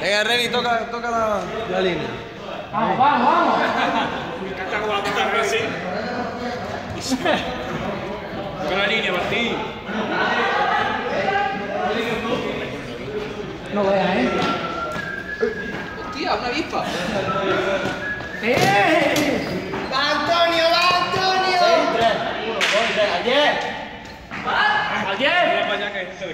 Venga, Reni, toca, toca la, la línea. Vamos, vamos, vamos. La puta. Toca la línea, Martín. No veas, ¿eh? Hostia, una avispa. ¡Eh! Ajay